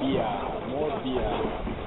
Bia, more bia.